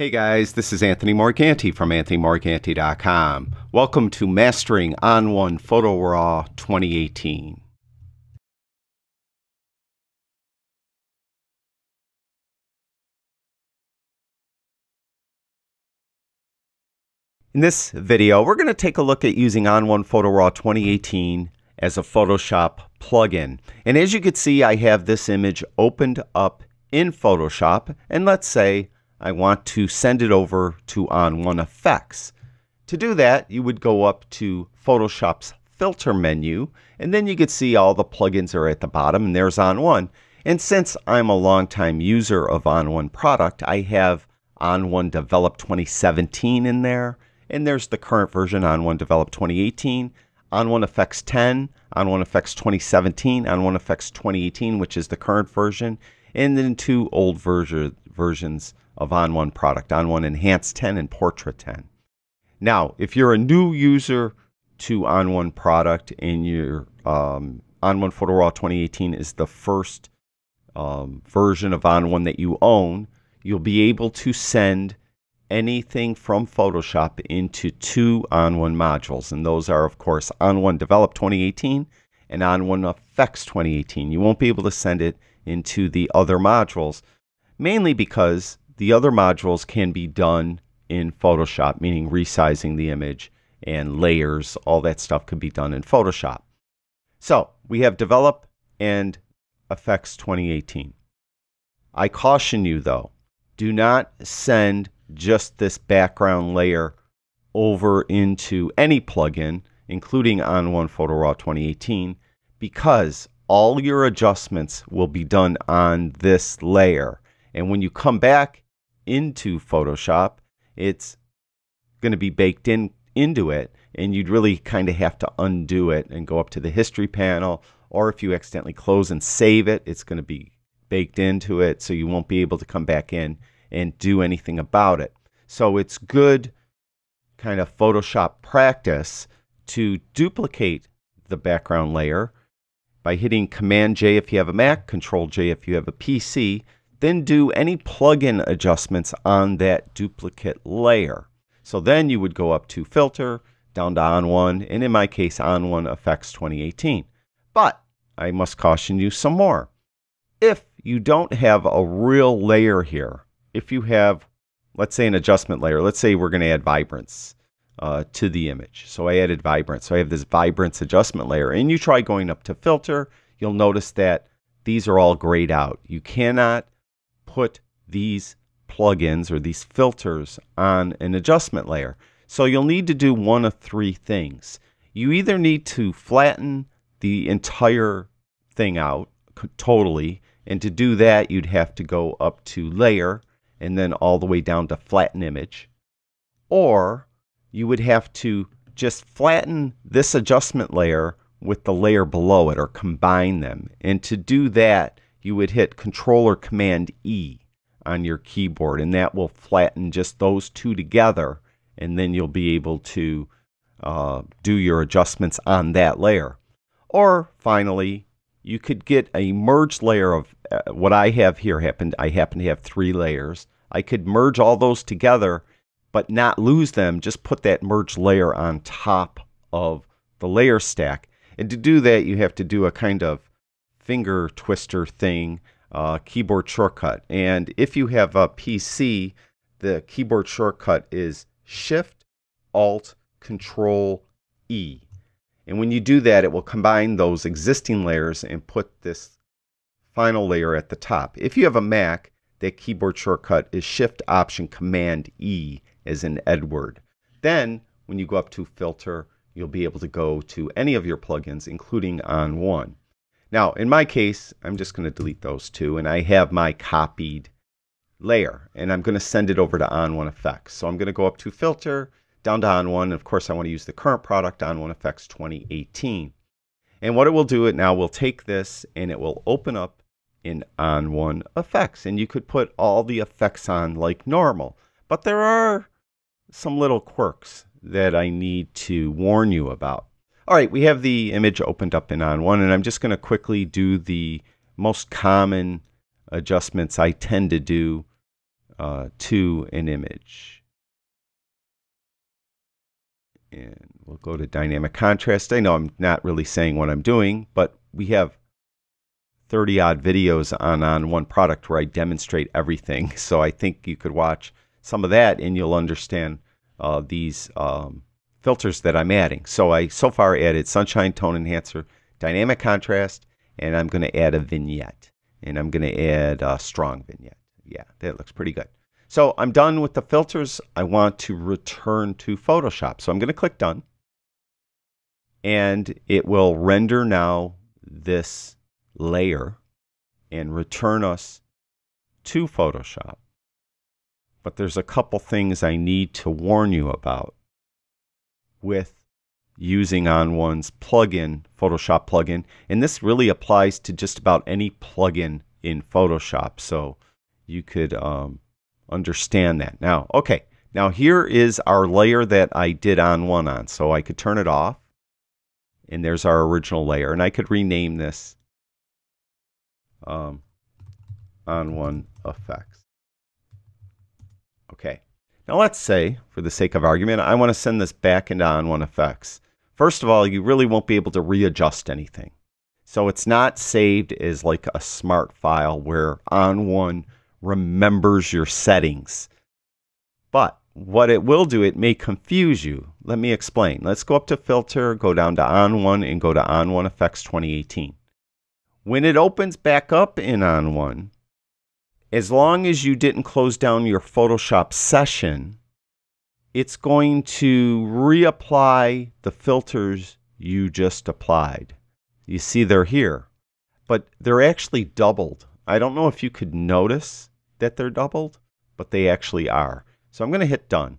Hey guys, this is Anthony Morganti from AnthonyMorganti.com. Welcome to Mastering ON1 Photo Raw 2018. In this video, we're going to take a look at using ON1 Photo Raw 2018 as a Photoshop plugin. And as you can see, I have this image opened up in Photoshop, and let's say I want to send it over to ON1 Effects. To do that, you would go up to Photoshop's filter menu, and then you can see all the plugins are at the bottom, and there's ON1. And since I'm a longtime user of ON1 product, I have ON1 Develop 2017 in there, and there's the current version ON1 Develop 2018, ON1 Effects 10, ON1 Effects 2017, ON1 Effects 2018, which is the current version, and then two old version, versions of ON1 product, ON1 Enhanced 10 and Portrait 10. Now, if you're a new user to ON1 product and your um, ON1 Photo Raw 2018 is the first um, version of ON1 that you own, you'll be able to send anything from Photoshop into two ON1 modules. And those are, of course, ON1 Develop 2018 and ON1 Effects 2018. You won't be able to send it into the other modules, mainly because the other modules can be done in Photoshop, meaning resizing the image and layers, all that stuff could be done in Photoshop. So we have Develop and Effects 2018. I caution you though, do not send just this background layer over into any plugin, including ON1 Photo Raw 2018, because all your adjustments will be done on this layer. And when you come back into Photoshop, it's going to be baked in into it and you'd really kind of have to undo it and go up to the history panel or if you accidentally close and save it, it's going to be baked into it so you won't be able to come back in and do anything about it. So it's good kind of Photoshop practice to duplicate the background layer by hitting Command J if you have a Mac, Control J if you have a PC, then do any plugin adjustments on that duplicate layer. So then you would go up to Filter, down to ON1, and in my case, ON1 Effects 2018. But I must caution you some more. If you don't have a real layer here, if you have, let's say, an adjustment layer, let's say we're going to add vibrance uh, to the image. So I added vibrance. So I have this vibrance adjustment layer. And you try going up to Filter, you'll notice that these are all grayed out. You cannot put these plugins or these filters on an adjustment layer. So you'll need to do one of three things. You either need to flatten the entire thing out totally, and to do that, you'd have to go up to Layer and then all the way down to Flatten Image. Or you would have to just flatten this adjustment layer with the layer below it or combine them. And to do that, you would hit Control or Command E on your keyboard, and that will flatten just those two together, and then you'll be able to uh, do your adjustments on that layer. Or finally, you could get a merged layer of uh, what I have here happened. I happen to have three layers. I could merge all those together, but not lose them. Just put that merged layer on top of the layer stack. And to do that, you have to do a kind of finger twister thing, uh, keyboard shortcut. And if you have a PC, the keyboard shortcut is Shift Alt Control E. And when you do that, it will combine those existing layers and put this final layer at the top. If you have a Mac, that keyboard shortcut is Shift Option Command E as in Edward. Then, when you go up to Filter, you'll be able to go to any of your plugins, including ON1. Now, in my case, I'm just going to delete those two, and I have my copied layer, and I'm going to send it over to ON1 Effects. So I'm going to go up to Filter, down to ON1, and of course I want to use the current product, ON1 Effects 2018. And what it will do, it now will take this and it will open up in ON1 Effects, and you could put all the effects on like normal. But there are some little quirks that I need to warn you about. All right, we have the image opened up in ON1, and I'm just going to quickly do the most common adjustments I tend to do uh, to an image. And we'll go to dynamic contrast. I know I'm not really saying what I'm doing, but we have 30 odd videos on On1 product where I demonstrate everything. So I think you could watch some of that and you'll understand uh, these um, filters that I'm adding. So I so far added sunshine tone enhancer, dynamic contrast, and I'm going to add a vignette. And I'm going to add a strong vignette. Yeah, that looks pretty good. So I'm done with the filters. I want to return to Photoshop. So I'm going to click done. And it will render now this layer and return us to Photoshop. But there's a couple things I need to warn you about with using On1's plugin, Photoshop plugin. And this really applies to just about any plugin in Photoshop. So you could um, understand that. Now, okay, now here is our layer that I did On1 on. So I could turn it off. And there's our original layer. And I could rename this um, On1 effects. Now let's say, for the sake of argument, I want to send this back into On1 Effects. First of all, you really won't be able to readjust anything. So it's not saved as like a smart file where On1 remembers your settings. But what it will do, it may confuse you. Let me explain. Let's go up to Filter, go down to On1, and go to On1 Effects 2018. When it opens back up in On1, as long as you didn't close down your Photoshop session, it's going to reapply the filters you just applied. You see they're here, but they're actually doubled. I don't know if you could notice that they're doubled, but they actually are. So I'm going to hit done.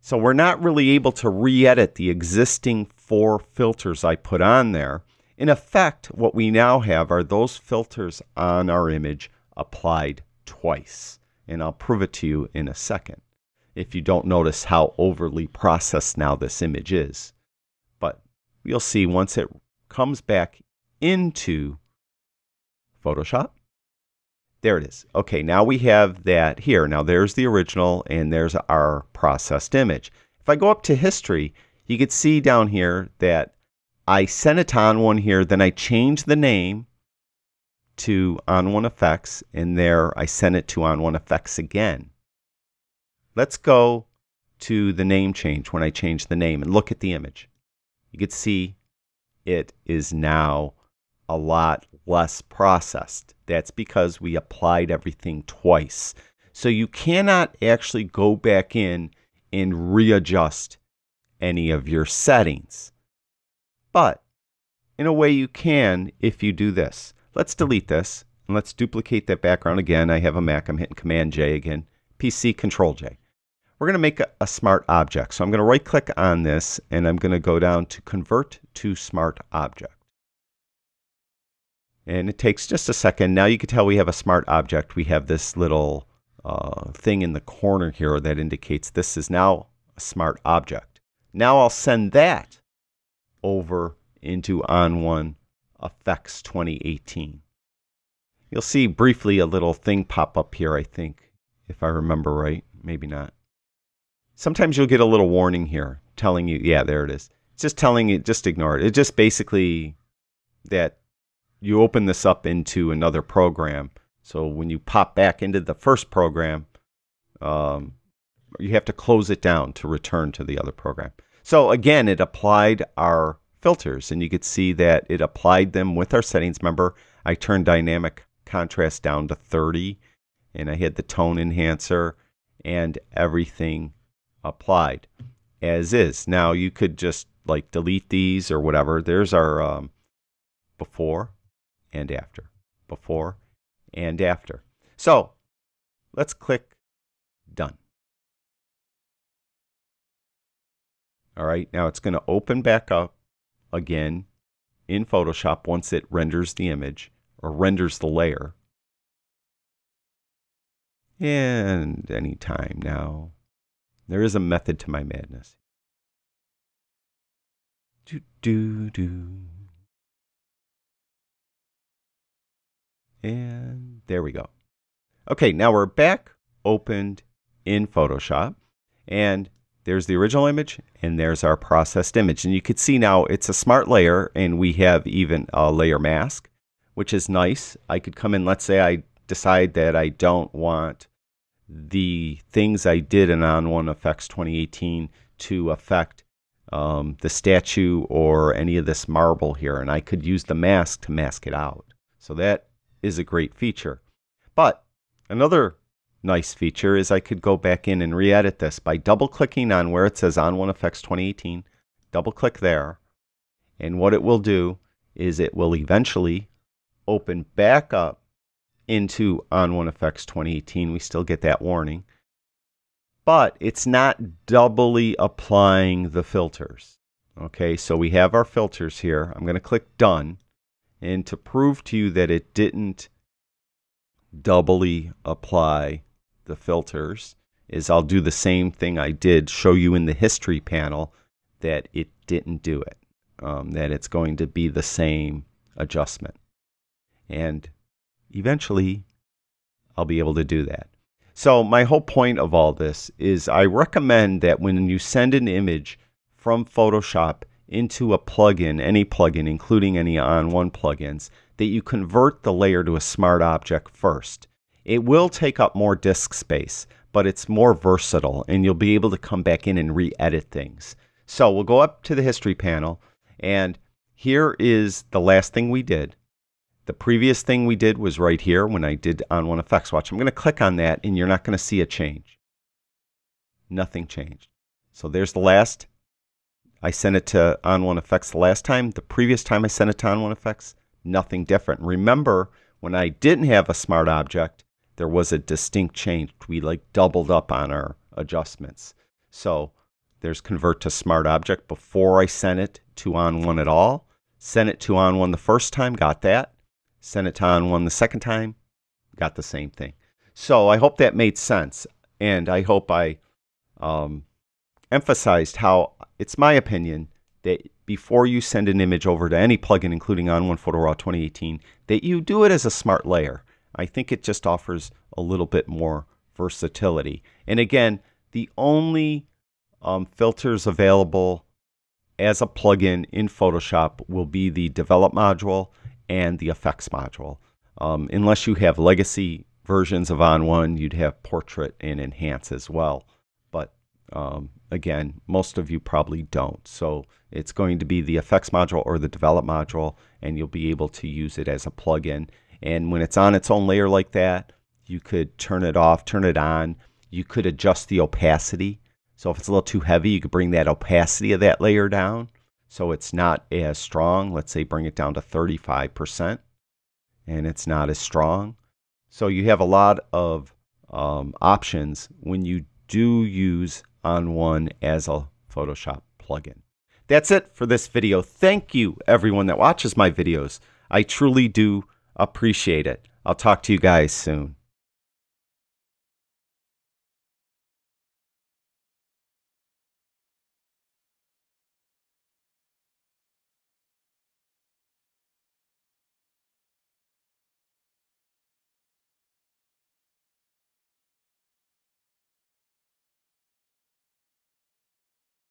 So we're not really able to re-edit the existing four filters I put on there. In effect, what we now have are those filters on our image applied twice. And I'll prove it to you in a second if you don't notice how overly processed now this image is. But you'll see once it comes back into Photoshop, there it is. Okay, now we have that here. Now there's the original and there's our processed image. If I go up to history, you can see down here that I sent it On1 here, then I changed the name to On1 Effects, and there I sent it to On1 Effects again. Let's go to the name change when I change the name and look at the image. You can see it is now a lot less processed. That's because we applied everything twice. So you cannot actually go back in and readjust any of your settings. But in a way you can if you do this. Let's delete this and let's duplicate that background again. I have a Mac, I'm hitting Command J again, PC Control J. We're going to make a, a smart object. So I'm going to right click on this and I'm going to go down to Convert to Smart Object. And it takes just a second. Now you can tell we have a smart object. We have this little uh, thing in the corner here that indicates this is now a smart object. Now I'll send that over into On1 Effects 2018. You'll see briefly a little thing pop up here, I think, if I remember right. Maybe not. Sometimes you'll get a little warning here telling you, yeah, there it is. It's just telling you, just ignore it. It's just basically that you open this up into another program. So when you pop back into the first program, um, you have to close it down to return to the other program. So again, it applied our filters and you could see that it applied them with our settings. Remember, I turned dynamic contrast down to 30 and I had the tone enhancer and everything applied as is. Now you could just like delete these or whatever. There's our um, before and after, before and after. So let's click done. All right, now it's going to open back up again in Photoshop once it renders the image or renders the layer. And any time now. There is a method to my madness. Do do do. And there we go. Okay, now we're back opened in Photoshop. And there's the original image and there's our processed image. And you can see now it's a smart layer and we have even a layer mask, which is nice. I could come in, let's say I decide that I don't want the things I did in On1 Effects 2018 to affect um, the statue or any of this marble here. And I could use the mask to mask it out. So that is a great feature. But another nice feature is I could go back in and re-edit this by double clicking on where it says On1 Effects 2018. Double click there. And what it will do is it will eventually open back up into On1 Effects 2018. We still get that warning. But it's not doubly applying the filters. Okay, so we have our filters here. I'm going to click Done. And to prove to you that it didn't doubly apply the filters is I'll do the same thing I did, show you in the history panel that it didn't do it, um, that it's going to be the same adjustment. And eventually, I'll be able to do that. So my whole point of all this is I recommend that when you send an image from Photoshop into a plugin, any plugin, including any On1 plugins, that you convert the layer to a smart object first. It will take up more disk space, but it's more versatile and you'll be able to come back in and re-edit things. So we'll go up to the history panel and here is the last thing we did. The previous thing we did was right here when I did On1 Effects Watch. I'm going to click on that and you're not going to see a change. Nothing changed. So there's the last. I sent it to On1 Effects the last time. The previous time I sent it to On1 Effects, nothing different. Remember, when I didn't have a smart object, there was a distinct change. We like doubled up on our adjustments. So there's convert to smart object before I sent it to on1 at all. Sent it to on1 the first time, got that. Sent it to on1 the second time, got the same thing. So I hope that made sense. And I hope I um, emphasized how it's my opinion that before you send an image over to any plugin, including On1 Photo Raw 2018, that you do it as a smart layer. I think it just offers a little bit more versatility. And again, the only um, filters available as a plugin in Photoshop will be the develop module and the effects module. Um, unless you have legacy versions of On1, you'd have portrait and enhance as well. But um, again, most of you probably don't. So it's going to be the effects module or the develop module, and you'll be able to use it as a plugin. And when it's on its own layer like that, you could turn it off, turn it on. You could adjust the opacity. So if it's a little too heavy, you could bring that opacity of that layer down so it's not as strong. Let's say bring it down to 35% and it's not as strong. So you have a lot of um, options when you do use On1 as a Photoshop plugin. That's it for this video. Thank you everyone that watches my videos. I truly do appreciate it. I'll talk to you guys soon.